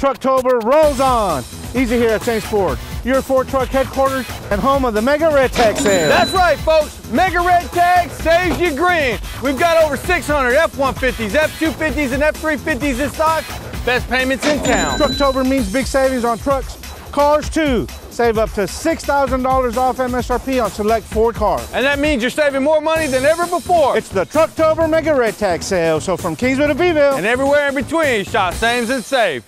Trucktober rolls on. Easy here at Sames Ford, your Ford truck headquarters and home of the Mega Red Tag sale. That's right, folks. Mega Red Tag saves you green. We've got over 600 F-150s, F-250s, and F-350s in stock. Best payments in town. Trucktober means big savings on trucks, cars too. Save up to $6,000 off MSRP on select Ford cars. And that means you're saving more money than ever before. It's the Trucktober Mega Red Tag sale. So from Kingsville to Beeville. and everywhere in between, shop Sames and save.